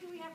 do we have